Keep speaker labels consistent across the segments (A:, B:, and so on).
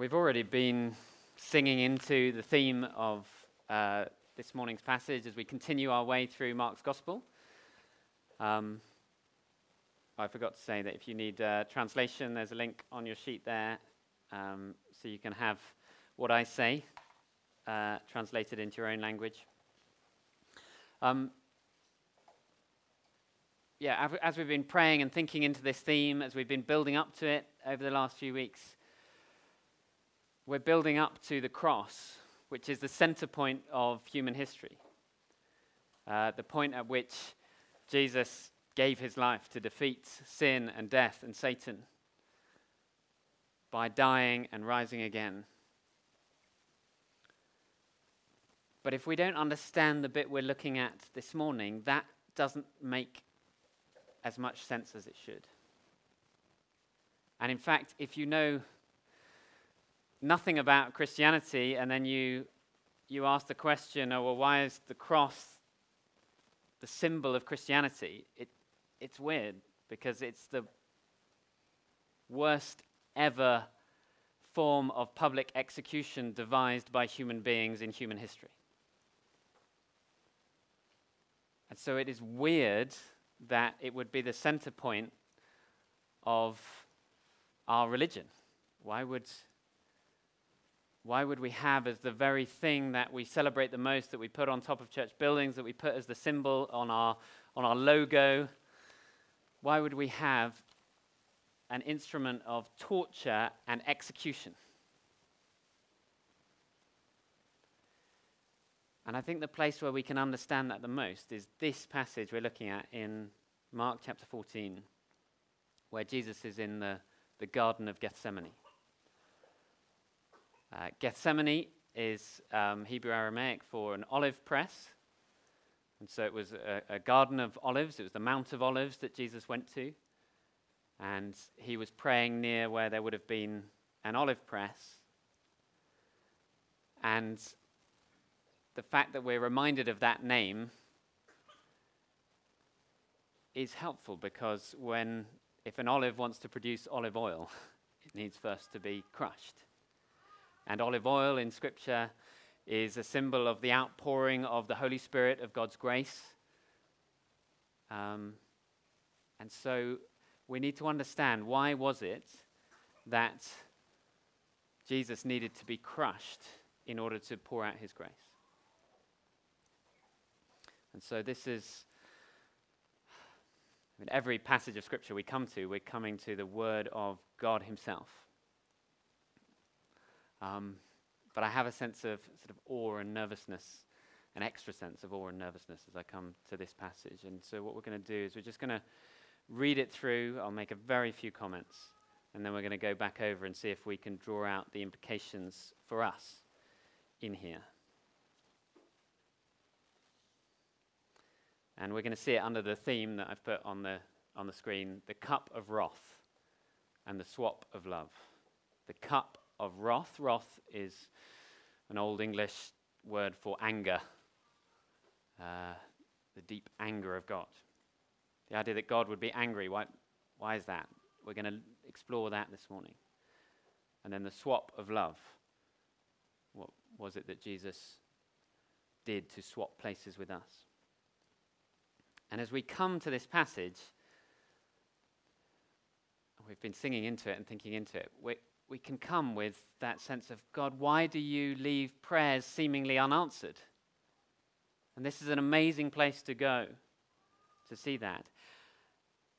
A: We've already been singing into the theme of uh, this morning's passage as we continue our way through Mark's Gospel. Um, I forgot to say that if you need translation, there's a link on your sheet there um, so you can have what I say uh, translated into your own language. Um, yeah, as we've been praying and thinking into this theme, as we've been building up to it over the last few weeks, we're building up to the cross, which is the center point of human history. Uh, the point at which Jesus gave his life to defeat sin and death and Satan by dying and rising again. But if we don't understand the bit we're looking at this morning, that doesn't make as much sense as it should. And in fact, if you know nothing about Christianity and then you, you ask the question, oh, well, why is the cross the symbol of Christianity? It, it's weird because it's the worst ever form of public execution devised by human beings in human history. And so it is weird that it would be the center point of our religion. Why would, why would we have as the very thing that we celebrate the most, that we put on top of church buildings, that we put as the symbol on our, on our logo? Why would we have an instrument of torture and execution? And I think the place where we can understand that the most is this passage we're looking at in Mark chapter 14, where Jesus is in the, the Garden of Gethsemane. Uh, Gethsemane is um, Hebrew Aramaic for an olive press. And so it was a, a garden of olives. It was the Mount of Olives that Jesus went to. And he was praying near where there would have been an olive press. And the fact that we're reminded of that name is helpful because when if an olive wants to produce olive oil, it needs first to be crushed. And olive oil in Scripture is a symbol of the outpouring of the Holy Spirit of God's grace. Um, and so we need to understand why was it that Jesus needed to be crushed in order to pour out his grace. And so this is, I mean, every passage of Scripture we come to, we're coming to the Word of God Himself. Um, but I have a sense of sort of awe and nervousness, an extra sense of awe and nervousness as I come to this passage. And so what we're going to do is we're just going to read it through. I'll make a very few comments. And then we're going to go back over and see if we can draw out the implications for us in here. And we're going to see it under the theme that I've put on the, on the screen the cup of wrath and the swap of love. The cup of wrath. Wrath is an old English word for anger, uh, the deep anger of God. The idea that God would be angry. Why, why is that? We're going to explore that this morning. And then the swap of love. What was it that Jesus did to swap places with us? And as we come to this passage, we've been singing into it and thinking into it, we, we can come with that sense of God, why do you leave prayers seemingly unanswered? And this is an amazing place to go to see that.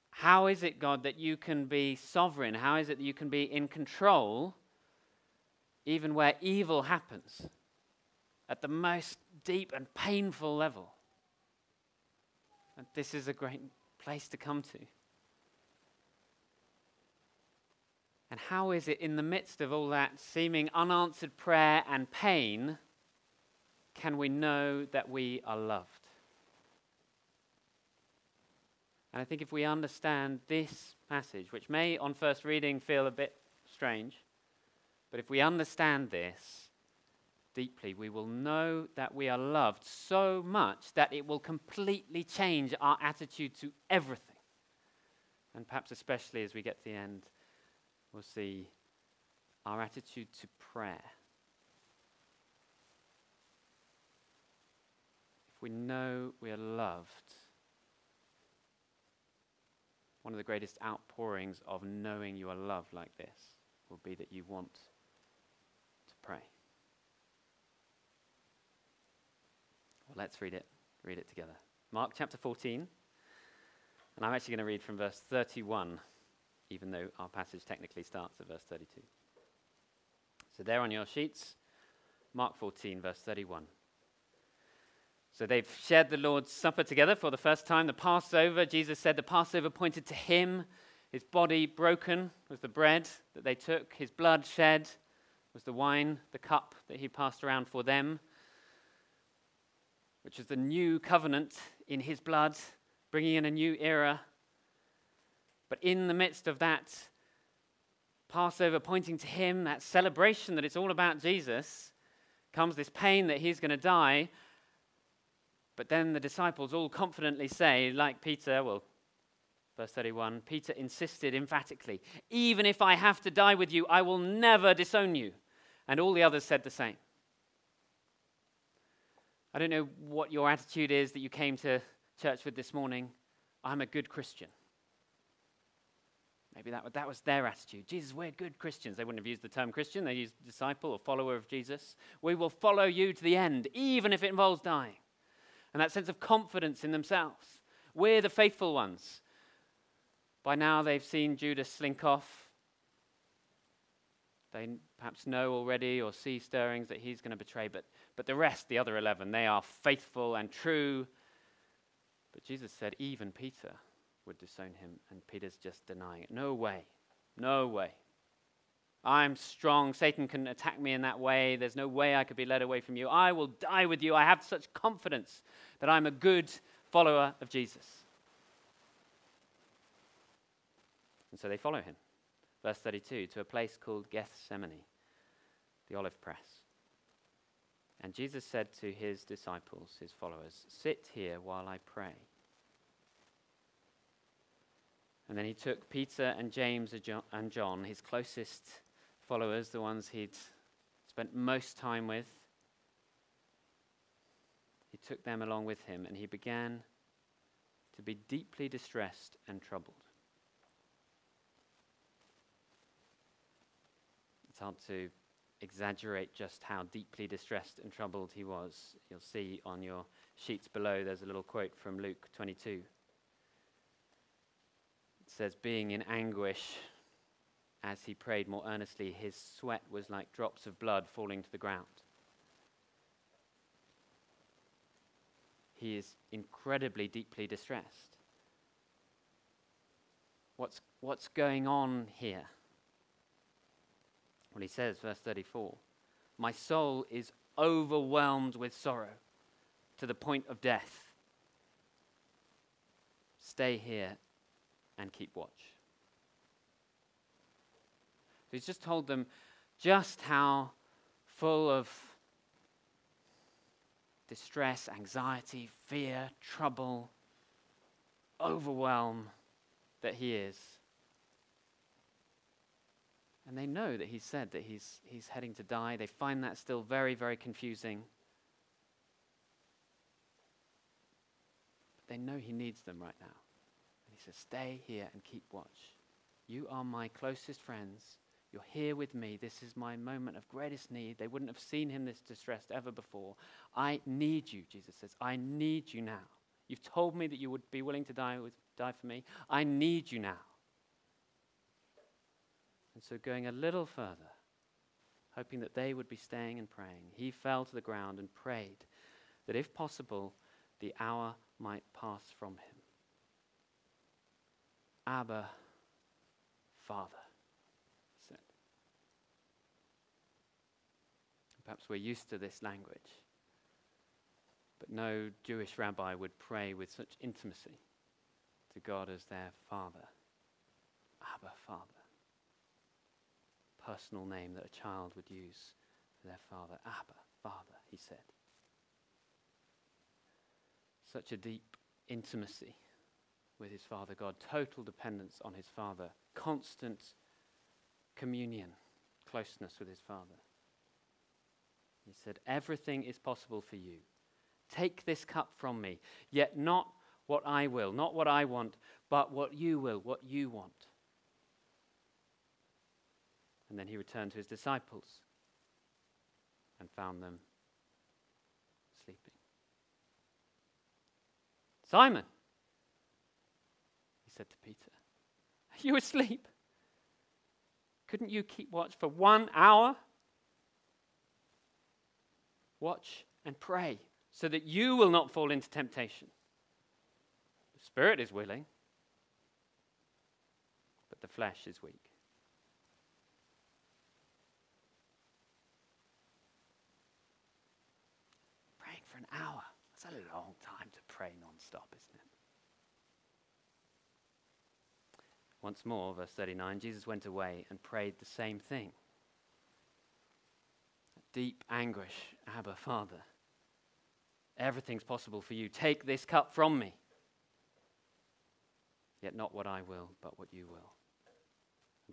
A: How is it, God, that you can be sovereign? How is it that you can be in control even where evil happens at the most deep and painful level? And this is a great place to come to. And how is it in the midst of all that seeming unanswered prayer and pain, can we know that we are loved? And I think if we understand this passage, which may on first reading feel a bit strange, but if we understand this, deeply, we will know that we are loved so much that it will completely change our attitude to everything. And perhaps, especially as we get to the end, we'll see our attitude to prayer. If we know we are loved, one of the greatest outpourings of knowing you are loved like this will be that you want to pray. Well, let's read it. Read it together. Mark chapter 14. And I'm actually going to read from verse 31, even though our passage technically starts at verse 32. So, there on your sheets, Mark 14, verse 31. So they've shared the Lord's Supper together for the first time. The Passover, Jesus said the Passover pointed to him. His body broken was the bread that they took, his blood shed was the wine, the cup that he passed around for them, which is the new covenant in his blood, bringing in a new era. But in the midst of that Passover pointing to him, that celebration that it's all about Jesus, comes this pain that he's going to die. But then the disciples all confidently say, like Peter, well, verse 31, Peter insisted emphatically, Even if I have to die with you, I will never disown you. And all the others said the same. I don't know what your attitude is that you came to church with this morning. I'm a good Christian. Maybe that, that was their attitude. Jesus, we're good Christians. They wouldn't have used the term Christian, they used disciple or follower of Jesus. We will follow you to the end, even if it involves dying. And that sense of confidence in themselves. We're the faithful ones. By now, they've seen Judas slink off. They perhaps know already or see stirrings that he's going to betray, but, but the rest, the other 11, they are faithful and true. But Jesus said, even Peter would disown him, and Peter's just denying it. No way. No way. I'm strong. Satan can attack me in that way. There's no way I could be led away from you. I will die with you. I have such confidence that I'm a good follower of Jesus. And so they follow him. Verse 32 to a place called Gethsemane, the olive press. And Jesus said to his disciples, his followers, Sit here while I pray. And then he took Peter and James and John, his closest followers, the ones he'd spent most time with. He took them along with him and he began to be deeply distressed and troubled. It's hard to exaggerate just how deeply distressed and troubled he was. You'll see on your sheets below there's a little quote from Luke 22 says, being in anguish as he prayed more earnestly, his sweat was like drops of blood falling to the ground. He is incredibly deeply distressed. What's, what's going on here? Well, he says, verse 34 My soul is overwhelmed with sorrow to the point of death. Stay here and keep watch. So he's just told them just how full of distress, anxiety, fear, trouble, overwhelm that he is. And they know that he's said that he's, he's heading to die. They find that still very, very confusing. But they know he needs them right now. Says, Stay here and keep watch. You are my closest friends. You're here with me. This is my moment of greatest need. They wouldn't have seen him this distressed ever before. I need you, Jesus says. I need you now. You've told me that you would be willing to die, with, die for me. I need you now. And so, going a little further, hoping that they would be staying and praying, he fell to the ground and prayed that if possible, the hour might pass from him. Abba, Father, said. Perhaps we're used to this language, but no Jewish rabbi would pray with such intimacy to God as their Father. Abba, Father. Personal name that a child would use for their father. Abba, Father, he said. Such a deep intimacy with his Father God, total dependence on his Father, constant communion, closeness with his Father. He said, Everything is possible for you. Take this cup from me, yet not what I will, not what I want, but what you will, what you want. And then he returned to his disciples and found them sleeping. Simon, said to Peter, Are you asleep? Couldn't you keep watch for one hour? Watch and pray so that you will not fall into temptation. The spirit is willing, but the flesh is weak. Praying for an hour. That's a long time to pray non stop, isn't it? Once more, verse 39 Jesus went away and prayed the same thing. Deep anguish, Abba, Father. Everything's possible for you. Take this cup from me. Yet not what I will, but what you will.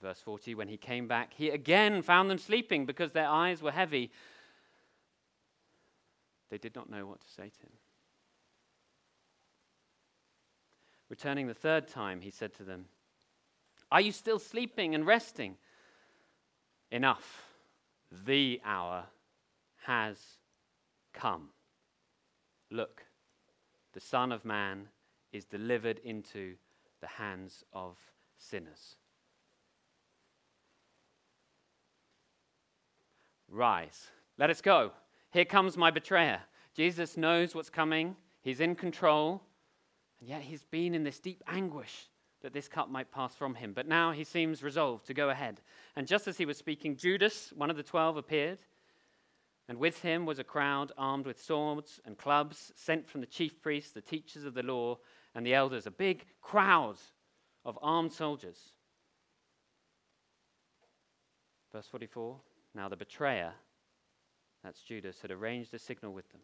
A: Verse 40 When he came back, he again found them sleeping because their eyes were heavy. They did not know what to say to him. Returning the third time, he said to them, Are you still sleeping and resting? Enough. The hour has come. Look, the Son of Man is delivered into the hands of sinners. Rise, let us go. Here comes my betrayer. Jesus knows what's coming, he's in control, and yet he's been in this deep anguish that this cup might pass from him. But now he seems resolved to go ahead. And just as he was speaking, Judas, one of the twelve, appeared. And with him was a crowd armed with swords and clubs, sent from the chief priests, the teachers of the law, and the elders, a big crowd of armed soldiers. Verse 44 Now the betrayer, that's Judas, had arranged a signal with them.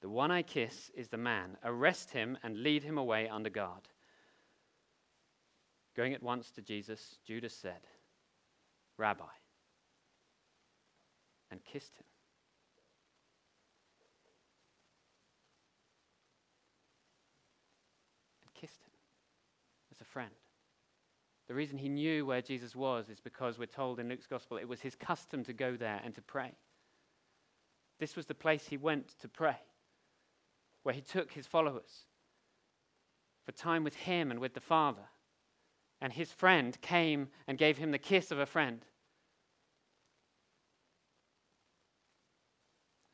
A: The one I kiss is the man. Arrest him and lead him away under guard. Going at once to Jesus, Judas said, Rabbi, and kissed him. And kissed him as a friend. The reason he knew where Jesus was is because we're told in Luke's gospel it was his custom to go there and to pray. This was the place he went to pray, where he took his followers for time with him and with the Father. And his friend came and gave him the kiss of a friend.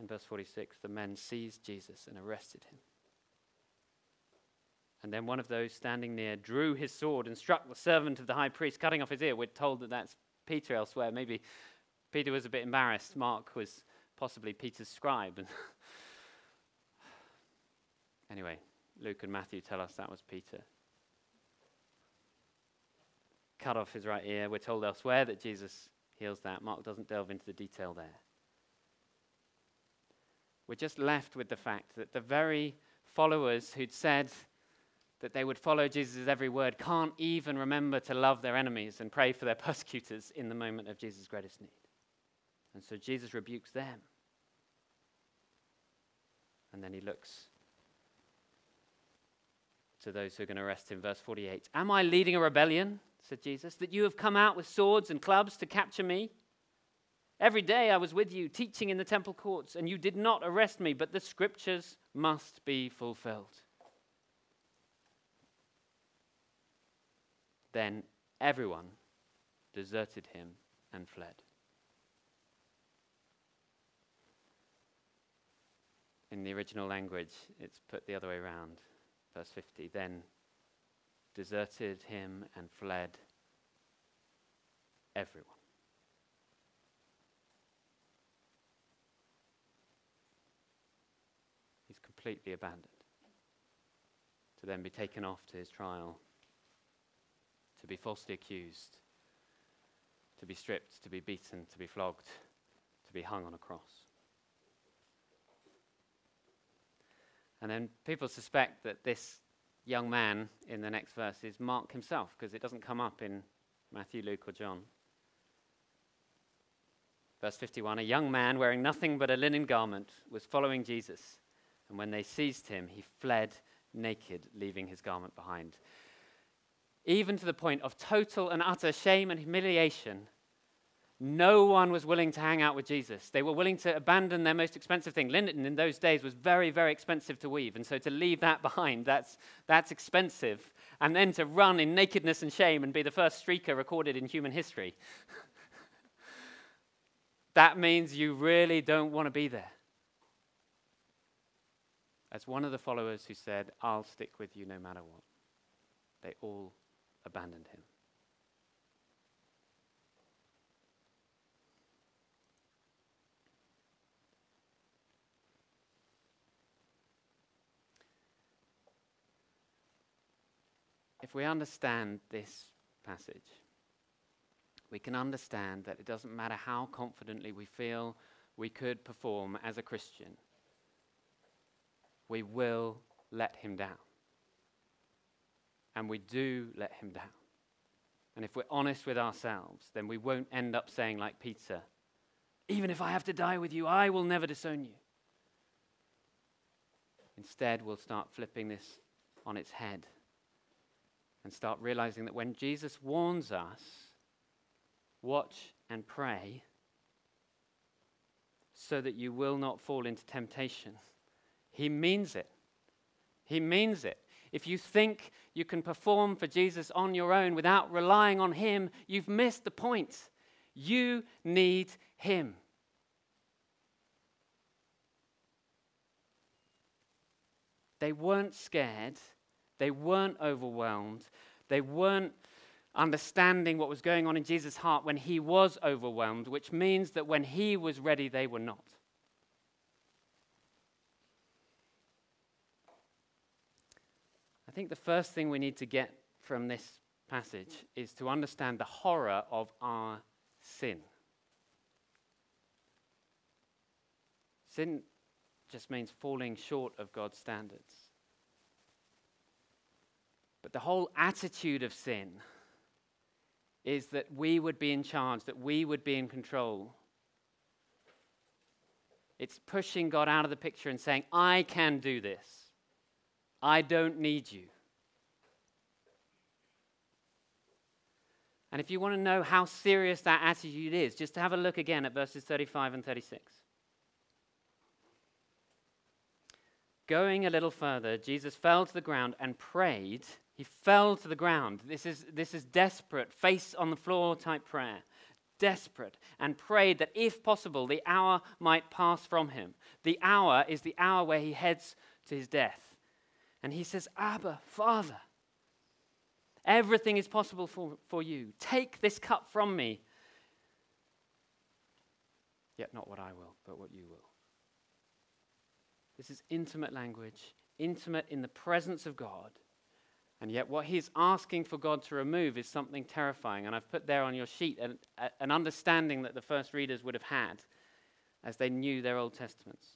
A: In verse 46, the men seized Jesus and arrested him. And then one of those standing near drew his sword and struck the servant of the high priest, cutting off his ear. We're told that that's Peter elsewhere. Maybe Peter was a bit embarrassed. Mark was possibly Peter's scribe. anyway, Luke and Matthew tell us that was Peter. Cut off his right ear. We're told elsewhere that Jesus heals that. Mark doesn't delve into the detail there. We're just left with the fact that the very followers who'd said, that they would follow Jesus' every word can't even remember to love their enemies and pray for their persecutors in the moment of Jesus' greatest need. And so Jesus rebukes them. And then he looks to those who are going to arrest him. Verse 48 Am I leading a rebellion, said Jesus, that you have come out with swords and clubs to capture me? Every day I was with you, teaching in the temple courts, and you did not arrest me, but the scriptures must be fulfilled. Then everyone deserted him and fled. In the original language, it's put the other way around. Verse 50 Then deserted him and fled everyone. He's completely abandoned to then be taken off to his trial to be falsely accused, to be stripped, to be beaten, to be flogged, to be hung on a cross. And then people suspect that this young man in the next verse is Mark himself, because it doesn't come up in Matthew, Luke, or John. Verse 51 A young man wearing nothing but a linen garment was following Jesus, and when they seized him, he fled naked, leaving his garment behind. Even to the point of total and utter shame and humiliation, no one was willing to hang out with Jesus. They were willing to abandon their most expensive thing. Linen in those days was very, very expensive to weave. And so to leave that behind, that's, that's expensive. And then to run in nakedness and shame and be the first streaker recorded in human history. that means you really don't want to be there. As one of the followers who said, I'll stick with you no matter what, they all abandoned him. If we understand this passage, we can understand that it doesn't matter how confidently we feel we could perform as a Christian, we will let him down. And we do let him down. And if we're honest with ourselves, then we won't end up saying, like Peter, even if I have to die with you, I will never disown you. Instead, we'll start flipping this on its head and start realizing that when Jesus warns us, watch and pray so that you will not fall into temptation, he means it. He means it. If you think you can perform for Jesus on your own without relying on Him, you've missed the point. You need Him. They weren't scared they weren't overwhelmed. They weren't understanding what was going on in Jesus' heart when he was overwhelmed, which means that when he was ready, they were not. I think the first thing we need to get from this passage is to understand the horror of our sin. Sin just means falling short of God's standards. But the whole attitude of sin is that we would be in charge, that we would be in control. It's pushing God out of the picture and saying, I can do this. I don't need you. And if you want to know how serious that attitude is, just have a look again at verses 35 and 36. Going a little further, Jesus fell to the ground and prayed he fell to the ground. This is, this is desperate, face on the floor type prayer. Desperate, and prayed that if possible, the hour might pass from him. The hour is the hour where he heads to his death. And he says, Abba, Father, everything is possible for, for you. Take this cup from me. Yet not what I will, but what you will. This is intimate language, intimate in the presence of God. And yet, what he's asking for God to remove is something terrifying. And I've put there on your sheet an, an understanding that the first readers would have had as they knew their Old Testaments.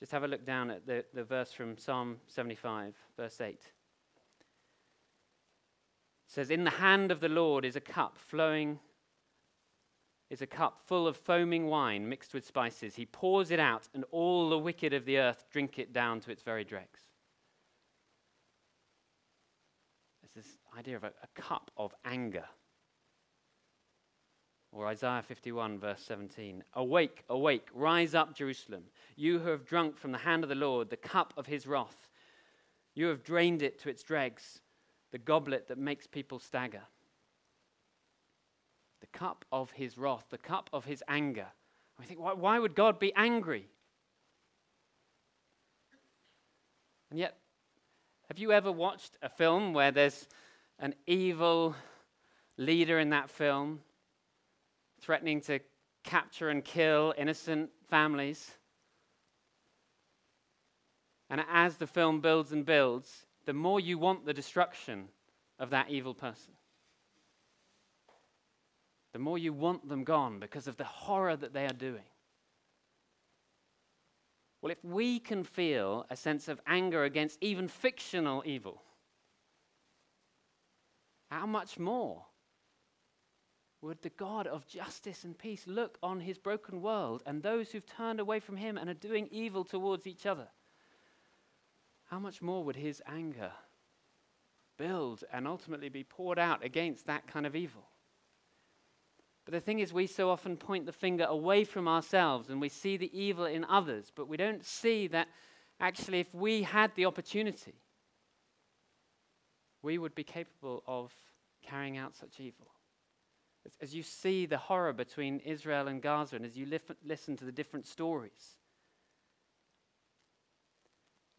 A: Just have a look down at the, the verse from Psalm 75, verse 8. It says, In the hand of the Lord is a cup flowing, is a cup full of foaming wine mixed with spices. He pours it out, and all the wicked of the earth drink it down to its very dregs. Idea of a, a cup of anger. Or Isaiah 51, verse 17 Awake, awake, rise up, Jerusalem, you who have drunk from the hand of the Lord the cup of his wrath. You have drained it to its dregs, the goblet that makes people stagger. The cup of his wrath, the cup of his anger. I think, why, why would God be angry? And yet, have you ever watched a film where there's an evil leader in that film, threatening to capture and kill innocent families. And as the film builds and builds, the more you want the destruction of that evil person. The more you want them gone because of the horror that they are doing. Well, if we can feel a sense of anger against even fictional evil, how much more would the God of justice and peace look on his broken world and those who've turned away from him and are doing evil towards each other? How much more would his anger build and ultimately be poured out against that kind of evil? But the thing is, we so often point the finger away from ourselves and we see the evil in others, but we don't see that actually, if we had the opportunity, we would be capable of carrying out such evil. As, you see the horror between Israel and Gaza, and as you lif- listen to the different stories,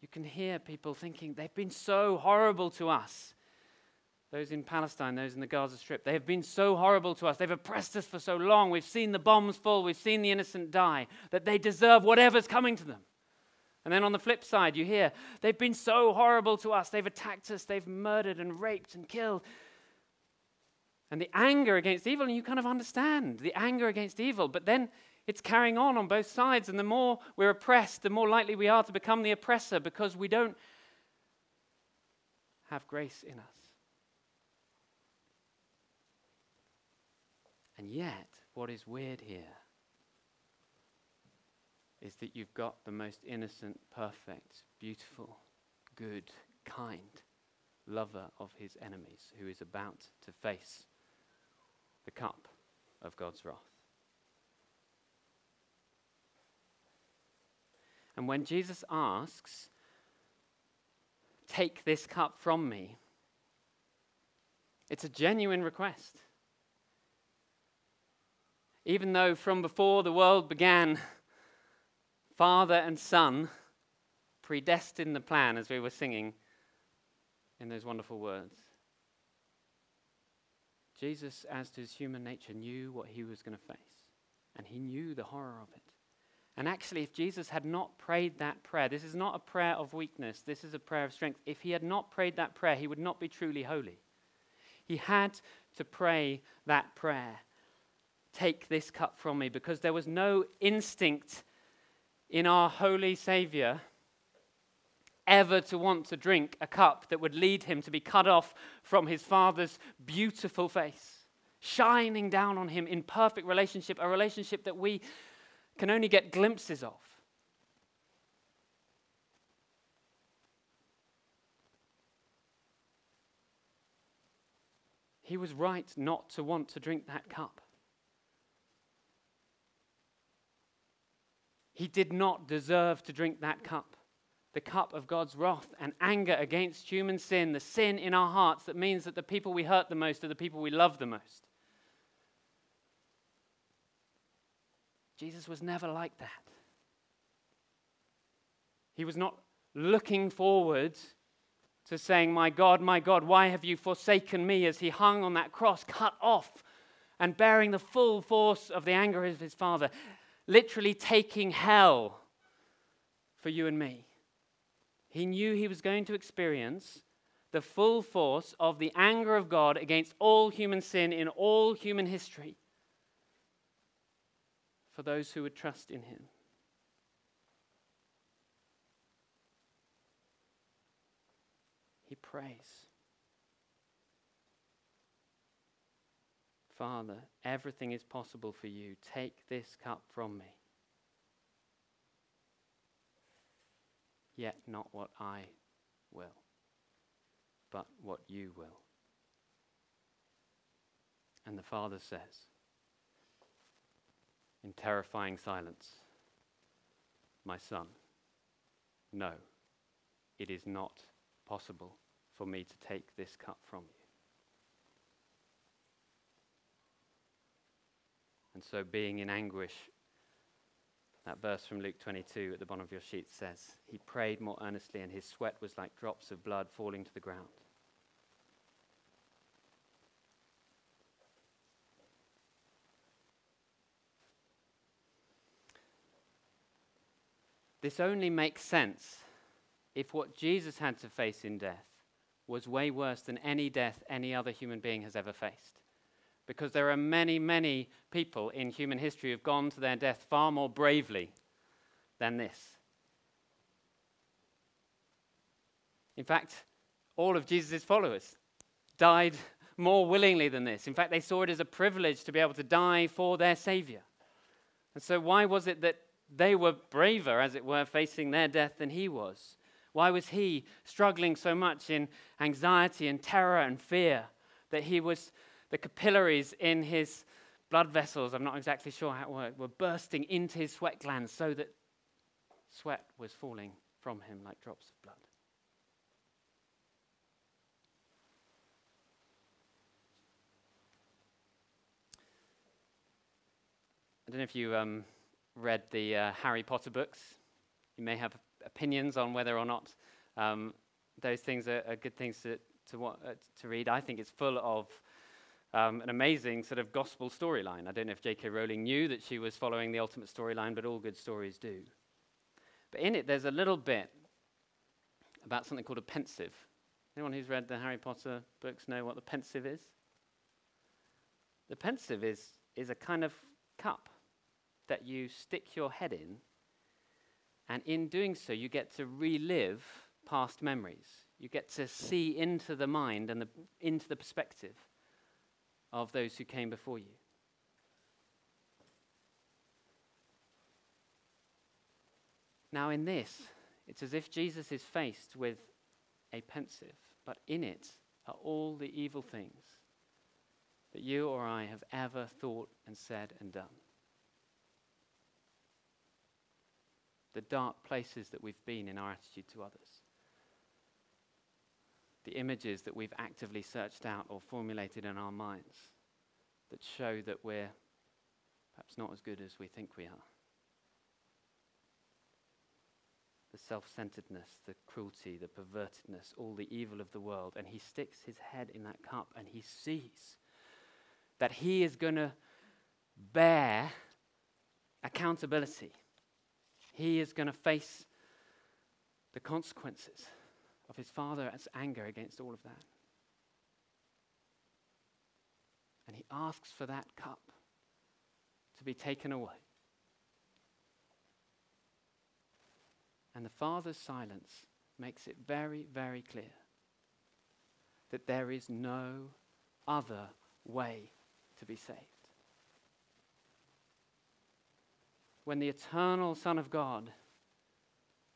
A: you can hear people thinking, they've been so horrible to us. Those in Palestine, those in the Gaza Strip, they have been so horrible to us. They've oppressed us for so long. We've seen the bombs fall. We've seen the innocent die, that they deserve whatever's coming to them. And then on the flip side, you hear, they've been so horrible to us. They've attacked us. They've murdered and raped and killed. And the anger against evil, and you kind of understand the anger against evil. But then it's carrying on on both sides. And the more we're oppressed, the more likely we are to become the oppressor because we don't have grace in us. And yet, what is weird here is that you've got the most innocent, perfect, beautiful, good, kind lover of his enemies who is about to face the cup of God's wrath. And when Jesus asks, Take this cup from me, it's a genuine request. Even though from before the world began, Father and Son predestined the plan, as we were singing in those wonderful words. Jesus, as to his human nature, knew what he was going to face, and he knew the horror of it. And actually, if Jesus had not prayed that prayer, this is not a prayer of weakness, this is a prayer of strength. If he had not prayed that prayer, he would not be truly holy. He had to pray that prayer Take this cup from me, because there was no instinct in our holy Savior ever to want to drink a cup that would lead him to be cut off from his Father's beautiful face, shining down on him in perfect relationship, a relationship that we can only get glimpses of. He was right not to want to drink that cup. He did not deserve to drink that cup. The cup of God's wrath and anger against human sin, the sin in our hearts that means that the people we hurt the most are the people we love the most. Jesus was never like that. He was not looking forward to saying, My God, my God, why have you forsaken me? as he hung on that cross, cut off and bearing the full force of the anger of his Father literally taking hell for you and me. He knew he was going to experience the full force of the anger of God against all human sin in all human history for those who would trust in him. He prays. Father, everything is possible for you. Take this cup from me. Yet not what I will, but what you will. And the Father says, in terrifying silence, My son, no, it is not possible for me to take this cup from you. And so, being in anguish, that verse from Luke 22 at the bottom of your sheet says, He prayed more earnestly, and his sweat was like drops of blood falling to the ground. This only makes sense if what Jesus had to face in death was way worse than any death any other human being has ever faced because there are many, many people in human history who've gone to their death far more bravely than this. In fact, all of Jesus' followers died more willingly than this. In fact, they saw it as a privilege to be able to die for their Savior. And so, why was it that they were braver, as it were, facing their death than he was? Why was he struggling so much in anxiety and terror and fear that he was, the capillaries in his blood vessels, I'm not exactly sure how it worked, were bursting into his sweat glands so that sweat was falling from him like drops of blood? I don't know if you um, read the uh, Harry Potter books. You may have opinions on whether or not um, those things are, are, good things to, to, uh, to read. I think it's full of um, an amazing sort of gospel storyline. I don't know if J.K. Rowling knew that she was following the ultimate storyline, but all good stories do. But in it, there's a little bit about something called a Pensieve. Anyone who's read the Harry Potter books know what the Pensieve is? The Pensieve is, is a kind of cup that you stick your head in, and in doing so, you get to relive past memories. You get to see into the mind and the, into the perspective of those who came before you. Now, in this, it's as if Jesus is faced with a Pensieve, but in it are all the evil things that you or I have ever thought and said and done. the dark places that we've been in our attitude to others, the images that we've actively searched out or formulated in our minds that show that we're perhaps not as good as we think we are. The self centeredness, the cruelty, the pervertedness, all the evil of the world. And he sticks his head in that cup and he sees that he is going to bear accountability he is going to face the consequences of his father's anger against all of that. And he asks for that cup to be taken away. And the father's silence makes it very, very clear that there is no other way to be saved. when the eternal Son of God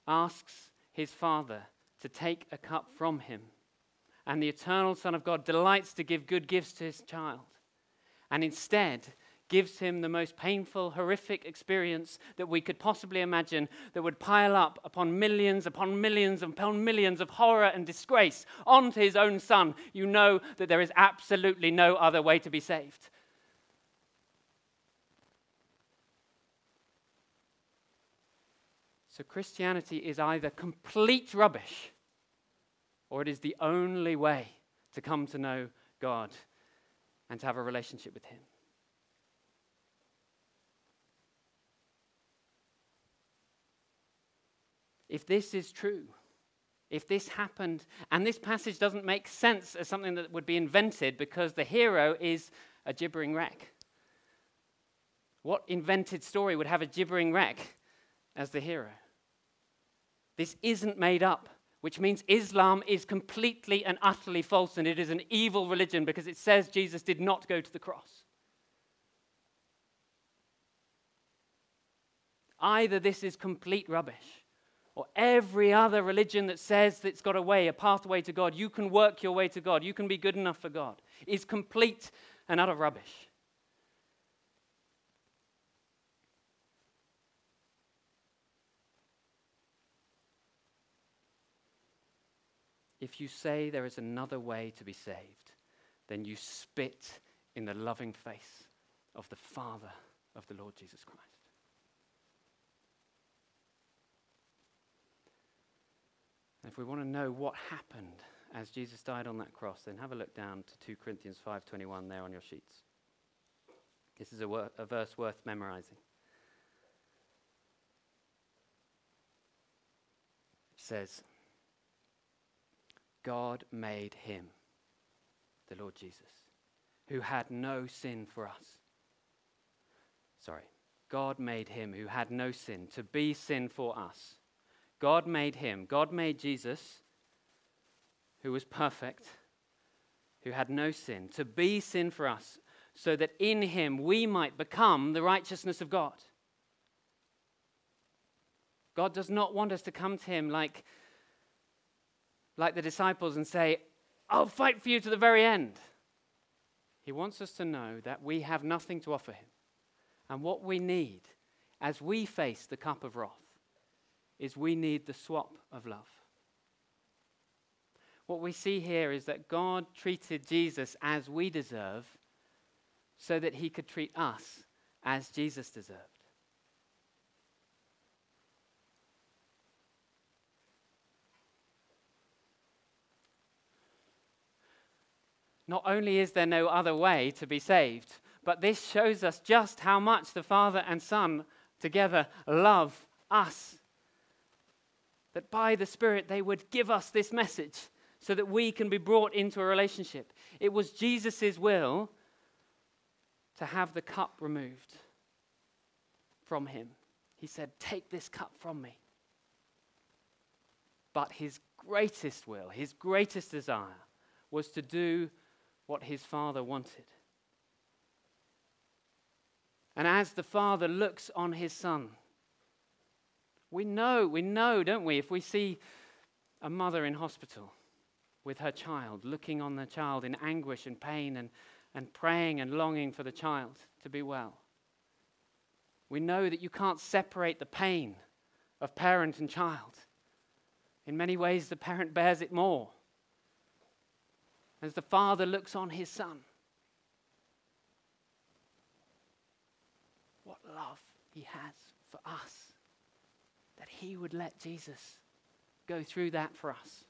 A: asks his Father to take a cup from him, and the eternal Son of God delights to give good gifts to his child, and instead gives him the most painful, horrific experience that we could possibly imagine that would pile up upon millions upon millions upon millions of horror and disgrace onto his own son, you know that there is absolutely no other way to be saved. So Christianity is either complete rubbish or it is the only way to come to know God and to have a relationship with Him. If this is true, if this happened, and this passage doesn't make sense as something that would be invented because the hero is a gibbering wreck. What invented story would have a gibbering wreck as the hero? This isn't made up, which means Islam is completely and utterly false and it is an evil religion because it says Jesus did not go to the cross. Either this is complete rubbish, or every other religion that says that it's got a way, a pathway to God, you can work your way to God, you can be good enough for God, is complete and utter rubbish. If you say there is another way to be saved, then you spit in the loving face of the Father of the Lord Jesus Christ. And if we want to know what happened as Jesus died on that cross, then have a look down to 2 Corinthians 5:21 there on your sheets. This is a, wor- a verse worth memorizing. It says, God made him, the Lord Jesus, who had no sin for us. Sorry. God made him who had no sin to be sin for us. God made him, God made Jesus, who was perfect, who had no sin, to be sin for us, so that in him we might become the righteousness of God. God does not want us to come to him like, like the disciples and say, I'll fight for you to the very end. He wants us to know that we have nothing to offer him. And what we need as we face the cup of wrath is we need the swap of love. What we see here is that God treated Jesus as we deserve so that he could treat us as Jesus deserved. Not only is there no other way to be saved, but this shows us just how much the Father and Son together love us. That by the Spirit they would give us this message so that we can be brought into a relationship. It was Jesus' will to have the cup removed from him. He said, Take this cup from me. But his greatest will, his greatest desire, was to do what his father wanted. And as the father looks on his son, we know, we know, don't we, if we see a mother in hospital with her child, looking on the child in anguish and pain and, and praying and longing for the child to be well. We know that you can't separate the pain of parent and child. In many ways, the parent bears it more as the Father looks on his Son. What love he has for us, that he would let Jesus go through that for us.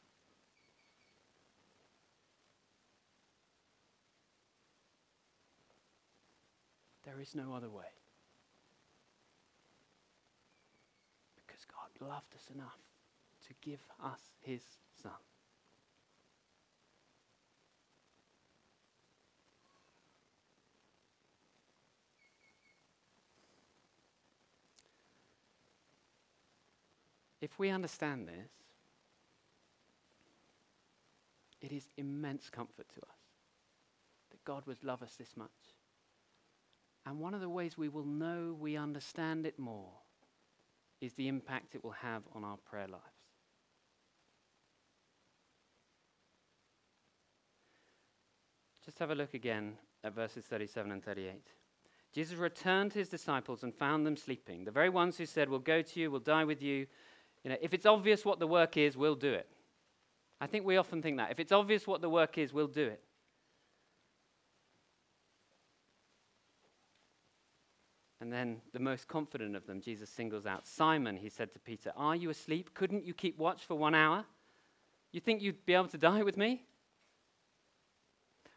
A: There is no other way. Because God loved us enough to give us his Son. If we understand this, it is immense comfort to us that God would love us this much. And one of the ways we will know we understand it more is the impact it will have on our prayer lives. Just have a look again at verses 37 and 38. Jesus returned to his disciples and found them sleeping. The very ones who said, We'll go to you, we'll die with you, you know, if it's obvious what the work is, we'll do it. I think we often think that. If it's obvious what the work is, we'll do it. And then the most confident of them, Jesus singles out Simon, he said to Peter, Are you asleep? Couldn't you keep watch for one hour? You think you'd be able to die with me?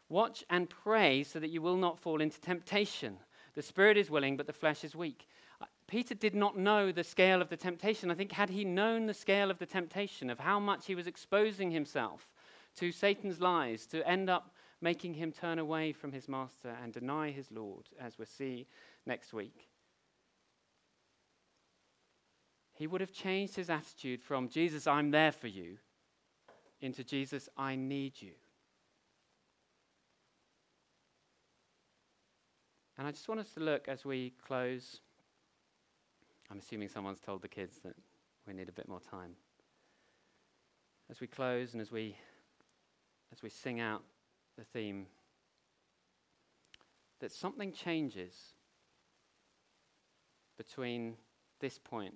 A: Watch and pray so that you will not fall into temptation. The spirit is willing, but the flesh is weak. Peter did not know the scale of the temptation. I think, had he known the scale of the temptation, of how much he was exposing himself to Satan's lies, to end up making him turn away from his master and deny his Lord, as we'll see next week, he would have changed his attitude from Jesus, I'm there for you, into Jesus, I need you. And I just want us to look as we close I'm assuming someone's told the kids that we need a bit more time. As we close and as we as we sing out the theme that something changes between this point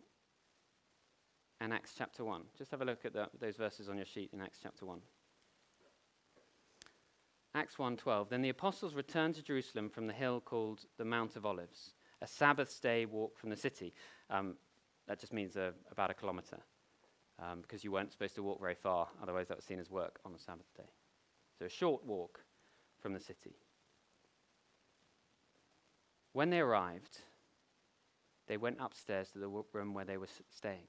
A: and Acts chapter 1. Just have a look at the, those verses on your sheet in Acts chapter 1. Acts 1:12 Then the apostles returned to Jerusalem from the hill called the Mount of Olives a Sabbath day walk from the city. Um, that just means uh, about a kilometre, um, because you weren't supposed to walk very far, otherwise, that was seen as work on the Sabbath day. So, a short walk from the city. When they arrived, they went upstairs to the room where they were staying.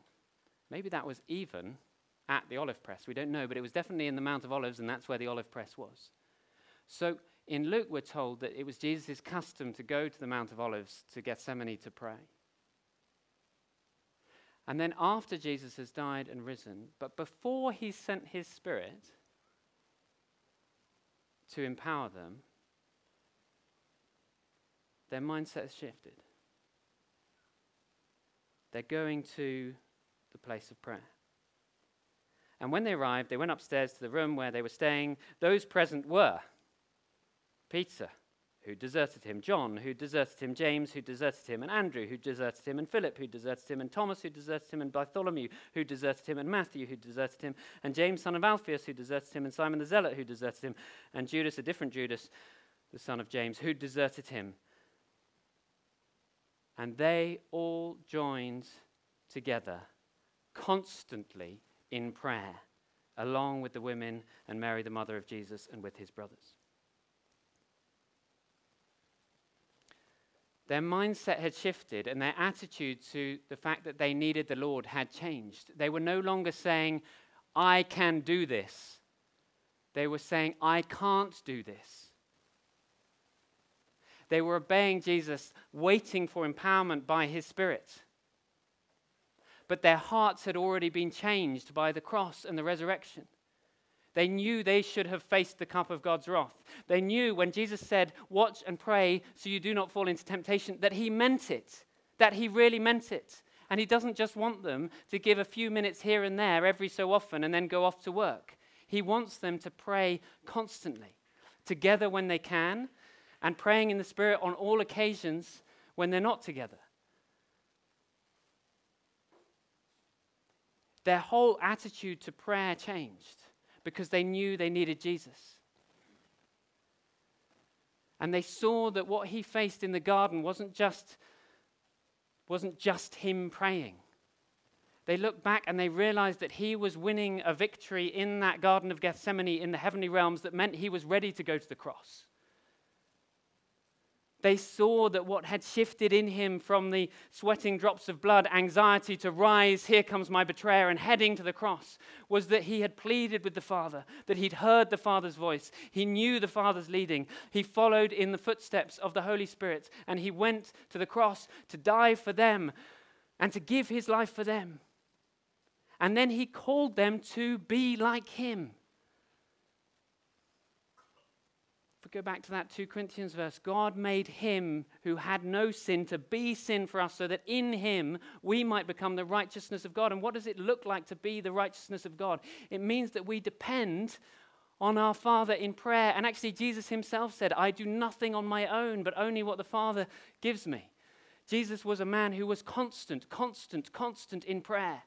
A: Maybe that was even at the olive press. We don't know, but it was definitely in the Mount of Olives, and that's where the olive press was. So in Luke, we're told that it was Jesus' custom to go to the Mount of Olives to Gethsemane to pray. And then after Jesus has died and risen, but before he sent his spirit to empower them, their mindset has shifted. They're going to the place of prayer. And when they arrived, they went upstairs to the room where they were staying. Those present were Peter, who deserted him, John, who deserted him, James, who deserted him, and Andrew, who deserted him, and Philip, who deserted him, and Thomas, who deserted him, and Bartholomew, who deserted him, and Matthew, who deserted him, and James, son of Alphaeus, who deserted him, and Simon the Zealot, who deserted him, and Judas, a different Judas, the son of James, who deserted him. And they all joined together constantly in prayer, along with the women and Mary, the mother of Jesus, and with his brothers. Their mindset had shifted and their attitude to the fact that they needed the Lord had changed. They were no longer saying, I can do this. They were saying, I can't do this. They were obeying Jesus, waiting for empowerment by his Spirit. But their hearts had already been changed by the cross and the resurrection. They knew they should have faced the cup of God's wrath. They knew when Jesus said, Watch and pray so you do not fall into temptation, that he meant it, that he really meant it. And he doesn't just want them to give a few minutes here and there every so often and then go off to work. He wants them to pray constantly, together when they can, and praying in the Spirit on all occasions when they're not together. Their whole attitude to prayer changed because they knew they needed Jesus. And they saw that what he faced in the garden wasn't just, wasn't just him praying. They looked back and they realized that he was winning a victory in that Garden of Gethsemane in the heavenly realms that meant he was ready to go to the cross. They saw that what had shifted in him from the sweating drops of blood, anxiety to rise, here comes my betrayer, and heading to the cross, was that he had pleaded with the Father, that he'd heard the Father's voice. He knew the Father's leading. He followed in the footsteps of the Holy Spirit, and he went to the cross to die for them and to give his life for them. And then he called them to be like him. Go back to that 2 Corinthians verse, God made him who had no sin to be sin for us so that in him we might become the righteousness of God. And what does it look like to be the righteousness of God? It means that we depend on our Father in prayer. And actually, Jesus himself said, I do nothing on my own, but only what the Father gives me. Jesus was a man who was constant, constant, constant in prayer.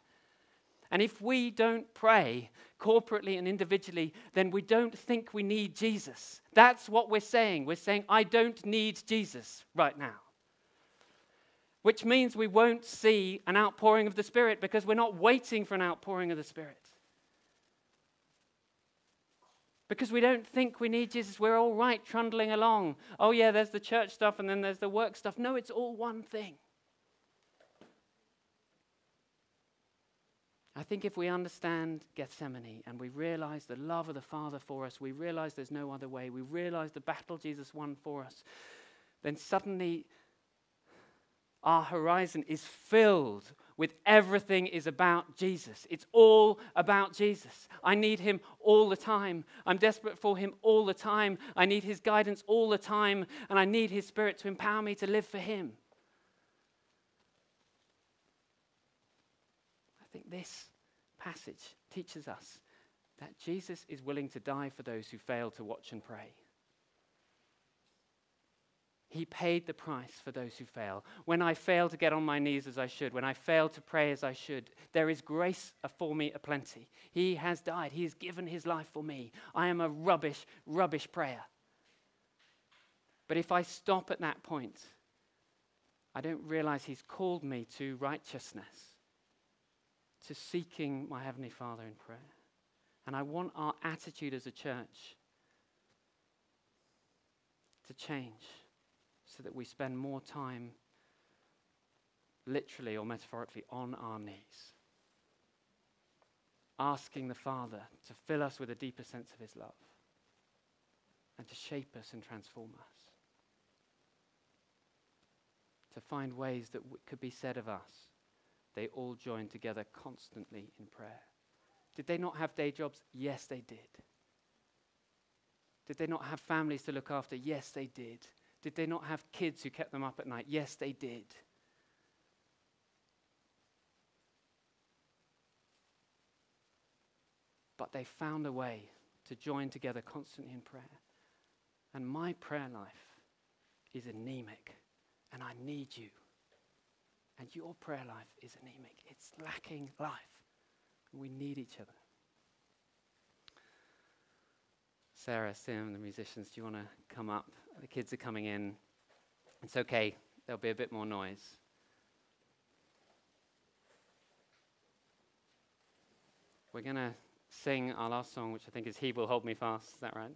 A: And if we don't pray corporately and individually, then we don't think we need Jesus. That's what we're saying. We're saying, I don't need Jesus right now. Which means we won't see an outpouring of the Spirit because we're not waiting for an outpouring of the Spirit. Because we don't think we need Jesus. We're all right trundling along. Oh, yeah, there's the church stuff and then there's the work stuff. No, it's all one thing. I think if we understand Gethsemane and we realize the love of the Father for us, we realize there's no other way, we realize the battle Jesus won for us, then suddenly our horizon is filled with everything is about Jesus. It's all about Jesus. I need him all the time. I'm desperate for him all the time. I need his guidance all the time, and I need his spirit to empower me to live for him. This passage teaches us that Jesus is willing to die for those who fail to watch and pray. He paid the price for those who fail. When I fail to get on my knees as I should, when I fail to pray as I should, there is grace for me aplenty. He has died. He has given his life for me. I am a rubbish, rubbish prayer. But if I stop at that point, I don't realize he's called me to righteousness to seeking my Heavenly Father in prayer. And I want our attitude as a church to change so that we spend more time, literally or metaphorically, on our knees, asking the Father to fill us with a deeper sense of His love and to shape us and transform us. To find ways that w- could be said of us they all joined together constantly in prayer. Did they not have day jobs? Yes, they did. Did they not have families to look after? Yes, they did. Did they not have kids who kept them up at night? Yes, they did. But they found a way to join together constantly in prayer. And my prayer life is anemic, and I need you. And your prayer life is anemic, it's lacking life. We need each other. Sarah, Sim, the musicians, do you want to come up? The kids are coming in. It's okay, there'll be a bit more noise. We're going to sing our last song, which I think is He Will Hold Me Fast. Is that right?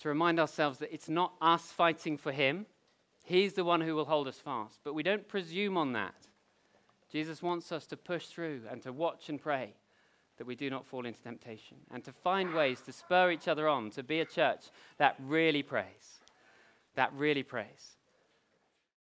A: To remind ourselves that it's not us fighting for Him, He's the one who will hold us fast. But we don't presume on that. Jesus wants us to push through and to watch and pray that we do not fall into temptation and to find ways to spur each other on to be a church that really prays. That really prays.